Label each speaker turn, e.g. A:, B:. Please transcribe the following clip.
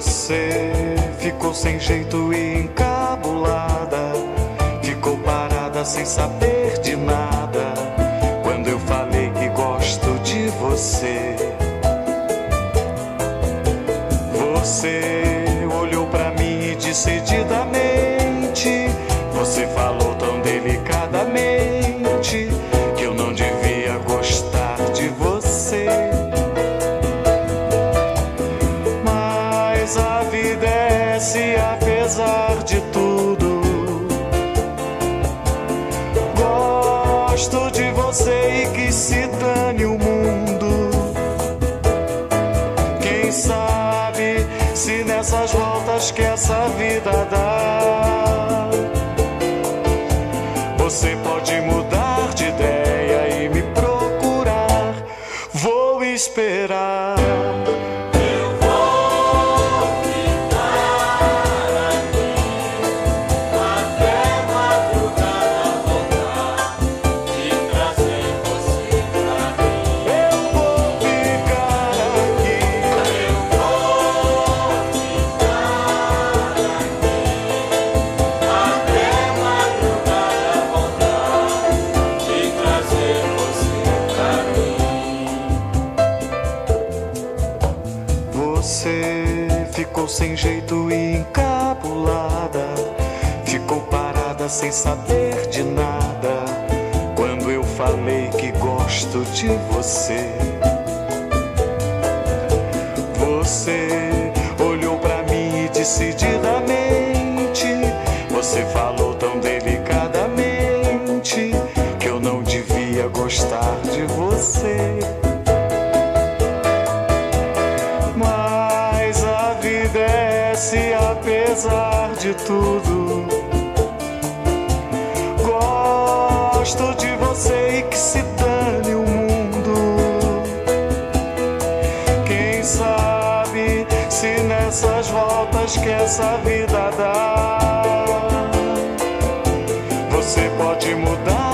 A: Você ficou sem jeito e encabulada, ficou parada sem saber de nada. Quando eu falei que gosto de você, você olhou pra mim e decididamente, se apesar de tudo. Gosto de você e que se dane o mundo. Quem sabe se nessas voltas que essa vida dá. Você pode mudar Você. Ficou sem jeito e encabulada, ficou parada sem saber de nada. Quando eu falei que gosto de você, você olhou pra mim e decididamente, você falou tão se apesar de tudo. Gosto de você e que se dane o mundo. Quem sabe se nessas voltas que essa vida dá, você pode mudar